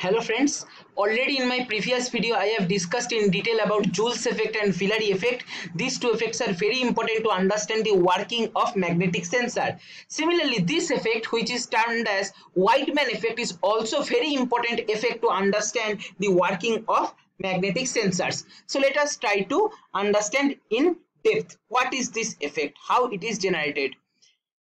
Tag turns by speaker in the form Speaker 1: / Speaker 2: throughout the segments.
Speaker 1: Hello friends, already in my previous video I have discussed in detail about Joule's effect and Villari effect. These two effects are very important to understand the working of magnetic sensor. Similarly, this effect which is termed as Wiedemann effect is also very important effect to understand the working of magnetic sensors. So let us try to understand in depth what is this effect, how it is generated.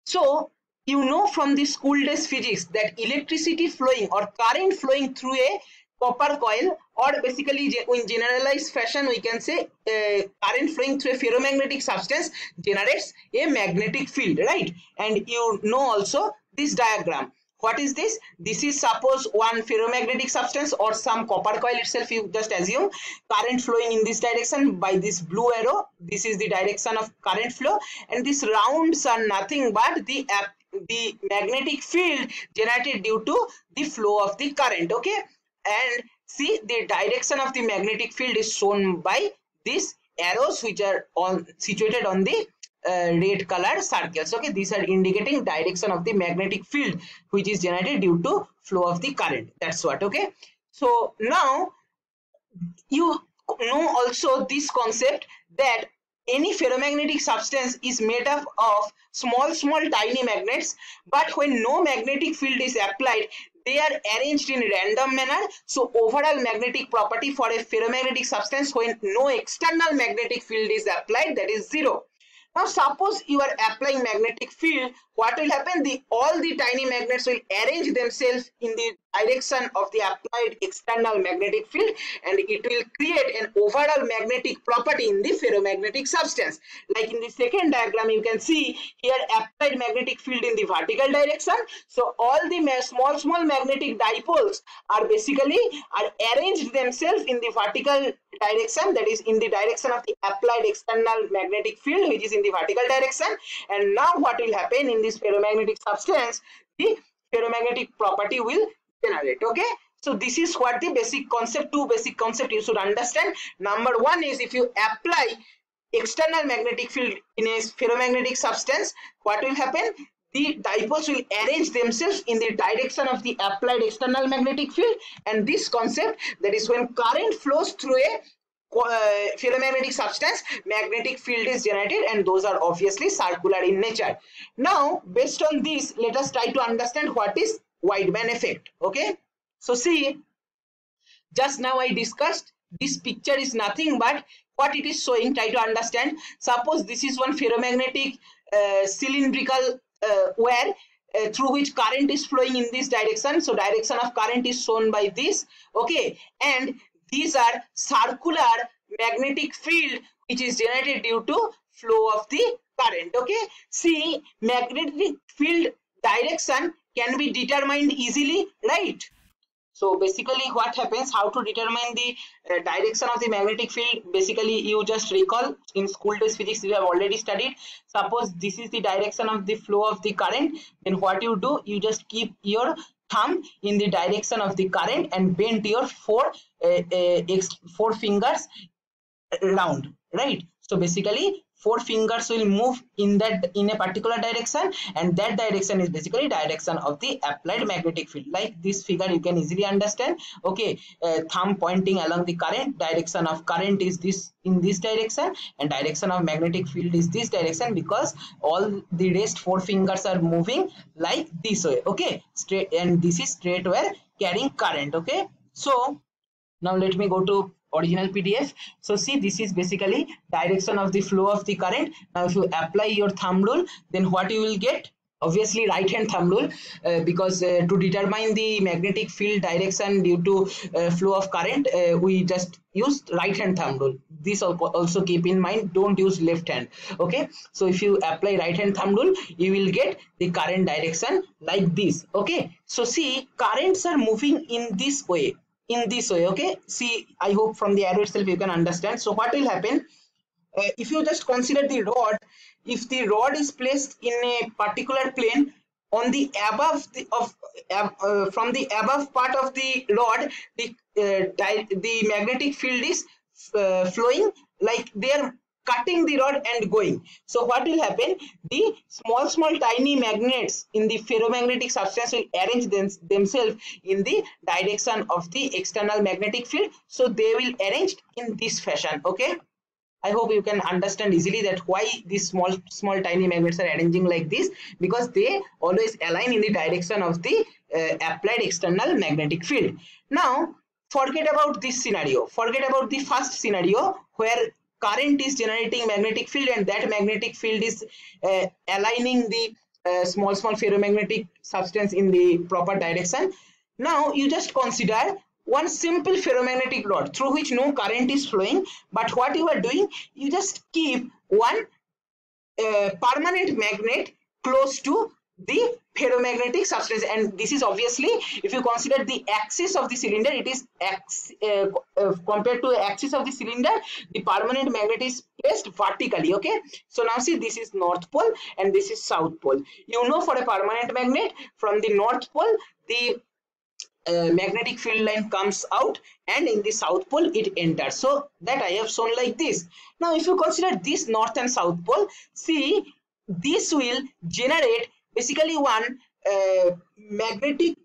Speaker 1: So you know from the school days physics that electricity flowing or current flowing through a copper coil or basically in generalized fashion we can say uh, current flowing through a ferromagnetic substance generates a magnetic field right? And you know also this diagram. What is this? This is suppose one ferromagnetic substance or some copper coil itself you just assume current flowing in this direction by this blue arrow. This is the direction of current flow. And these rounds are nothing but the the magnetic field generated due to the flow of the current okay? And see the direction of the magnetic field is shown by these arrows which are on situated on the uh, red color circles okay? These are indicating direction of the magnetic field which is generated due to flow of the current. That's what okay? So now you know also this concept that any ferromagnetic substance is made up of small small tiny magnets but when no magnetic field is applied they are arranged in random manner. So overall magnetic property for a ferromagnetic substance when no external magnetic field is applied that is zero now suppose you are applying magnetic field, what will happen? The all the tiny magnets will arrange themselves in the direction of the applied external magnetic field and it will create an overall magnetic property in the ferromagnetic substance. Like in the second diagram you can see here applied magnetic field in the vertical direction. So all the small small magnetic dipoles are basically are arranged themselves in the vertical direction that is in the direction of the applied external magnetic field which is in the vertical direction. And now what will happen in this ferromagnetic substance? The ferromagnetic property will generate okay? So this is what the basic concept two basic concept you should understand. Number one is if you apply external magnetic field in a ferromagnetic substance what will happen the dipoles will arrange themselves in the direction of the applied external magnetic field. And this concept that is when current flows through a uh, ferromagnetic substance magnetic field is generated and those are obviously circular in nature. Now based on this let us try to understand what is Wiedemann effect okay? So see just now I discussed this picture is nothing but what it is showing. Try to understand. Suppose this is one ferromagnetic uh, cylindrical uh, wire uh, through which current is flowing in this direction. So direction of current is shown by this okay? And these are circular magnetic field which is generated due to flow of the current okay? See magnetic field direction can be determined easily right so basically what happens? How to determine the uh, direction of the magnetic field? Basically you just recall in school days physics you have already studied. Suppose this is the direction of the flow of the current then what you do? You just keep your thumb in the direction of the current and bend your four uh, uh, four fingers round right? So basically four fingers will move in that in a particular direction and that direction is basically direction of the applied magnetic field. Like this figure you can easily understand. Okay uh, thumb pointing along the current direction of current is this in this direction and direction of magnetic field is this direction because all the rest four fingers are moving like this way. Okay straight and this is straight where carrying current. Okay so now let me go to original pdf so see this is basically direction of the flow of the current. Now if you apply your thumb rule then what you will get? Obviously right hand thumb rule uh, because uh, to determine the magnetic field direction due to uh, flow of current uh, we just use right hand thumb rule. This also keep in mind don't use left hand. Okay? So if you apply right hand thumb rule you will get the current direction like this. Okay? So see currents are moving in this way in this way okay? See i hope from the arrow itself you can understand. So what will happen? Uh, if you just consider the rod if the rod is placed in a particular plane on the above the, of uh, from the above part of the rod the uh, the magnetic field is uh, flowing like their cutting the rod and going so what will happen the small small tiny magnets in the ferromagnetic substance will arrange them, themselves in the direction of the external magnetic field so they will arrange in this fashion okay I hope you can understand easily that why these small small tiny magnets are arranging like this because they always align in the direction of the uh, applied external magnetic field. Now forget about this scenario. Forget about the first scenario where current is generating magnetic field and that magnetic field is uh, aligning the uh, small small ferromagnetic substance in the proper direction. Now you just consider one simple ferromagnetic rod through which no current is flowing but what you are doing you just keep one uh, permanent magnet close to the ferromagnetic substance and this is obviously if you consider the axis of the cylinder it is x uh, uh, compared to the axis of the cylinder the permanent magnet is placed vertically okay? So now see this is north pole and this is south pole. You know for a permanent magnet from the north pole the uh, magnetic field line comes out and in the south pole it enters. So that i have shown like this. Now if you consider this north and south pole see this will generate basically one uh, magnetic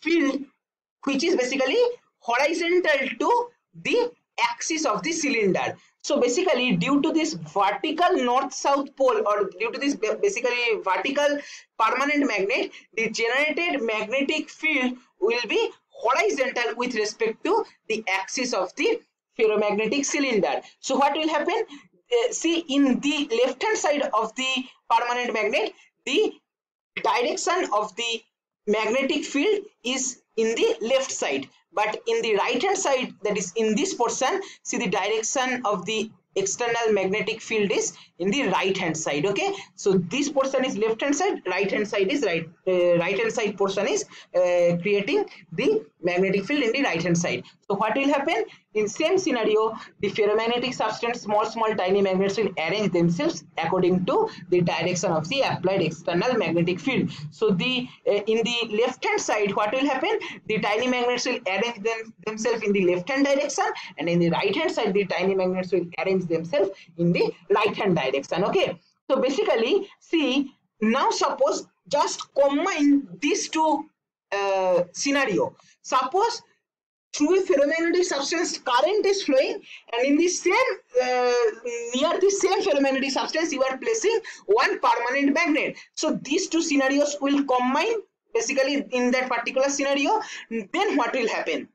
Speaker 1: field which is basically horizontal to the axis of the cylinder so basically due to this vertical north south pole or due to this basically vertical permanent magnet the generated magnetic field will be horizontal with respect to the axis of the ferromagnetic cylinder. So what will happen? Uh, see in the left hand side of the permanent magnet, the direction of the magnetic field is in the left side. But in the right hand side, that is in this portion, see the direction of the external magnetic field is in the right hand side okay? So this portion is left hand side right hand side is right uh, right hand side portion is uh, creating the magnetic field in the right hand side. So what will happen? In same scenario the ferromagnetic substance small small tiny magnets will arrange themselves according to the direction of the applied external magnetic field. So the uh, in the left hand side what will happen? The tiny magnets will arrange them themselves in the left hand direction and in the right hand side the tiny magnets will arrange themselves in the right hand direction okay so basically see now suppose just combine these two uh, scenario. Suppose through a ferromagnetic substance current is flowing and in the same uh, near the same ferromagnetic substance you are placing one permanent magnet. So these two scenarios will combine basically in that particular scenario. Then what will happen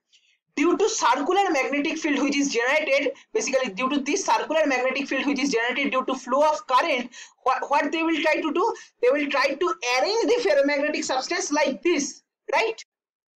Speaker 1: due to circular magnetic field which is generated basically due to this circular magnetic field which is generated due to flow of current what, what they will try to do they will try to arrange the ferromagnetic substance like this right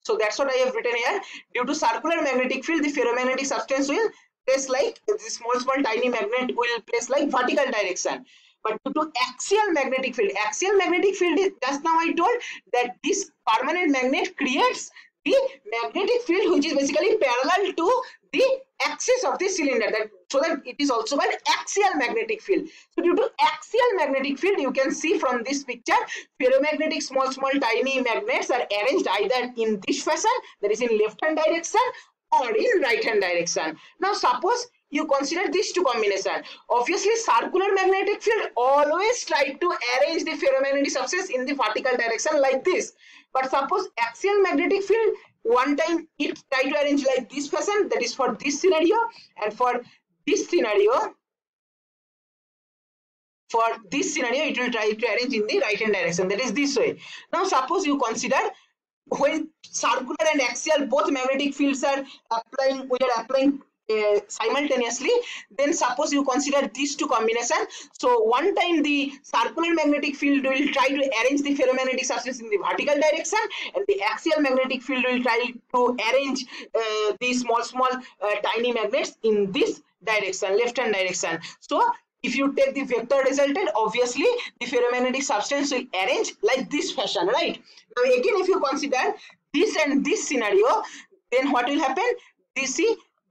Speaker 1: so that's what I have written here. Due to circular magnetic field, the ferromagnetic substance will place like this small, small, tiny magnet will place like vertical direction. But due to axial magnetic field, axial magnetic field is just now I told that this permanent magnet creates the magnetic field which is basically parallel to the axis of the cylinder that so that it is also an axial magnetic field. So due to axial magnetic field you can see from this picture ferromagnetic small small tiny magnets are arranged either in this fashion that is in left hand direction or in right hand direction. Now suppose you consider these two combination. Obviously circular magnetic field always try to arrange the ferromagnetic substance in the vertical direction like this. But suppose axial magnetic field one time it try to arrange like this fashion that is for this scenario and for this scenario for this scenario it will try to arrange in the right hand direction that is this way. Now suppose you consider when circular and axial both magnetic fields are applying we are applying simultaneously then suppose you consider these two combination. So one time the circular magnetic field will try to arrange the ferromagnetic substance in the vertical direction and the axial magnetic field will try to arrange uh, these small small uh, tiny magnets in this direction left hand direction. So if you take the vector resultant obviously the ferromagnetic substance will arrange like this fashion right? Now again if you consider this and this scenario then what will happen? This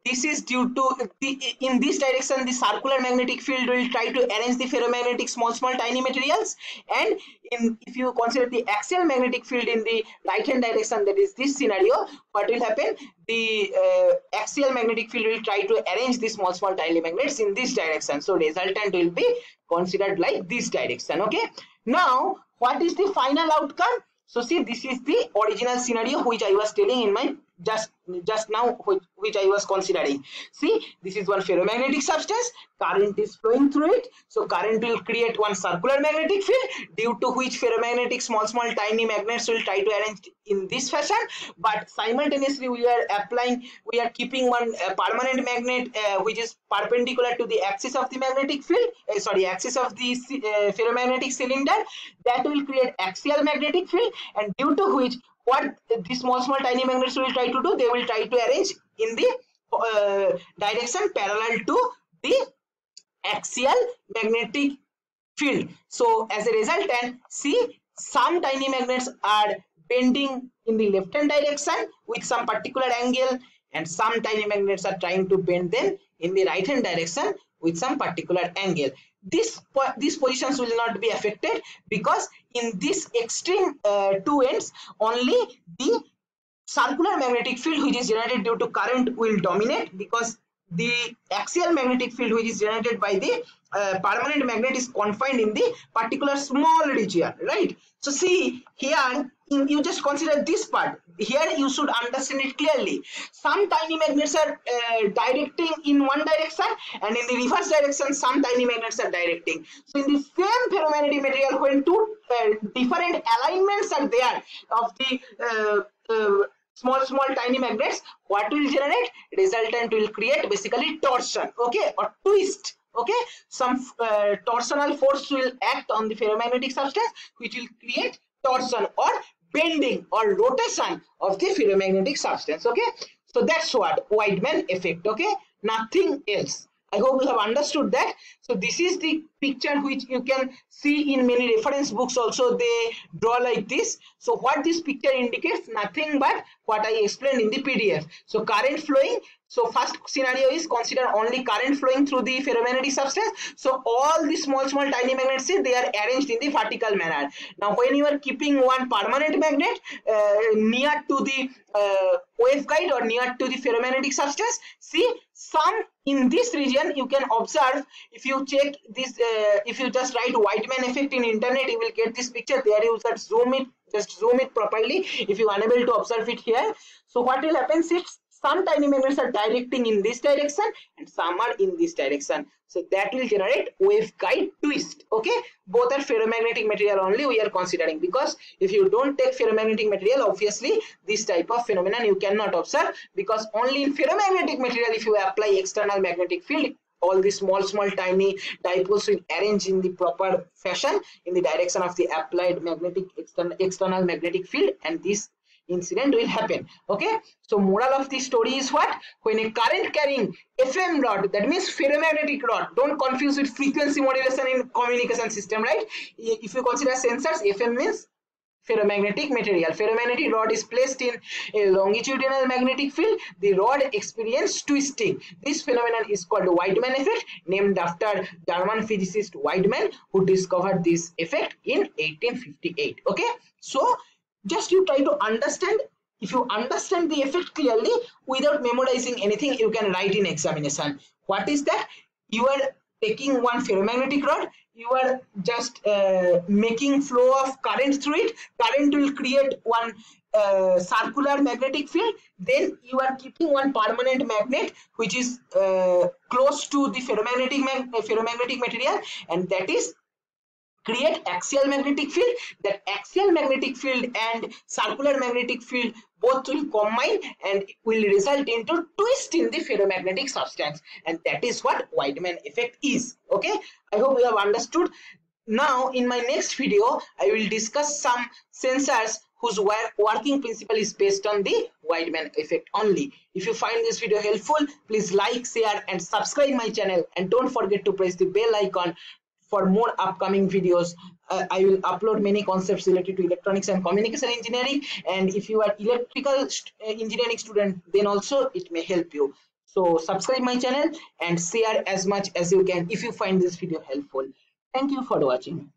Speaker 1: this is due to the, in this direction the circular magnetic field will try to arrange the ferromagnetic small small tiny materials. And in if you consider the axial magnetic field in the right hand direction that is this scenario what will happen? The uh, axial magnetic field will try to arrange the small small tiny magnets in this direction. So resultant will be considered like this direction okay? Now what is the final outcome? So see this is the original scenario which i was telling in my just just now which, which i was considering. See this is one ferromagnetic substance. Current is flowing through it. So current will create one circular magnetic field due to which ferromagnetic small small tiny magnets will try to arrange in this fashion. But simultaneously we are applying we are keeping one uh, permanent magnet uh, which is perpendicular to the axis of the magnetic field uh, sorry axis of the uh, ferromagnetic cylinder. That will create axial magnetic field. And due to which what these small small tiny magnets will try to do they will try to arrange in the uh, direction parallel to the axial magnetic field. So as a result and see some tiny magnets are bending in the left hand direction with some particular angle and some tiny magnets are trying to bend them in the right hand direction with some particular angle this these positions will not be affected because in this extreme uh, two ends only the circular magnetic field which is generated due to current will dominate because the axial magnetic field which is generated by the uh, permanent magnet is confined in the particular small region right? So see here you just consider this part. Here you should understand it clearly. Some tiny magnets are uh, directing in one direction and in the reverse direction some tiny magnets are directing. So in the same ferromagnetic material when two uh, different alignments are there of the uh, uh small small tiny magnets what will generate? Resultant will create basically torsion okay? Or twist okay? Some uh, torsional force will act on the ferromagnetic substance which will create torsion or bending or rotation of the ferromagnetic substance okay? So that's what Wiedemann effect okay? Nothing else I hope you have understood that. So this is the picture which you can see in many reference books also they draw like this. So what this picture indicates nothing but what I explained in the PDF. So current flowing. So first scenario is consider only current flowing through the ferromagnetic substance. So all the small small tiny magnets they are arranged in the vertical manner. Now when you are keeping one permanent magnet uh, near to the uh, waveguide or near to the ferromagnetic substance, see some in this region you can observe if you check this uh, if you just write Wiedemann effect in internet you will get this picture. There you just zoom it just zoom it properly if you unable to observe it here. So what will happen? Is some tiny magnets are directing in this direction and some are in this direction. So that will generate waveguide twist okay? Both are ferromagnetic material only we are considering because if you don't take ferromagnetic material obviously this type of phenomenon you cannot observe because only in ferromagnetic material if you apply external magnetic field all these small small tiny dipoles will arrange in the proper fashion in the direction of the applied magnetic external, external magnetic field and this incident will happen. Okay? So moral of the story is what? When a current carrying fm rod that means ferromagnetic rod don't confuse with frequency modulation in communication system right? If you consider sensors fm means ferromagnetic material. Ferromagnetic rod is placed in a longitudinal magnetic field. The rod experiences twisting. This phenomenon is called Wiedemann effect named after german physicist Wiedemann who discovered this effect in 1858 okay? So just you try to understand. If you understand the effect clearly without memorizing anything you can write in examination. What is that? You are taking one ferromagnetic rod. You are just uh, making flow of current through it. Current will create one uh, circular magnetic field. Then you are keeping one permanent magnet which is uh, close to the ferromagnetic mag ferromagnetic material and that is create axial magnetic field. That axial magnetic field and circular magnetic field both will combine and will result into twist in the ferromagnetic substance. And that is what Wiedemann effect is. Okay? I hope you have understood. Now in my next video I will discuss some sensors whose working principle is based on the Wiedemann effect only. If you find this video helpful, please like, share and subscribe my channel. And don't forget to press the bell icon for more upcoming videos. Uh, i will upload many concepts related to electronics and communication engineering. And if you are electrical uh, engineering student then also it may help you. So subscribe my channel and share as much as you can if you find this video helpful. Thank you for watching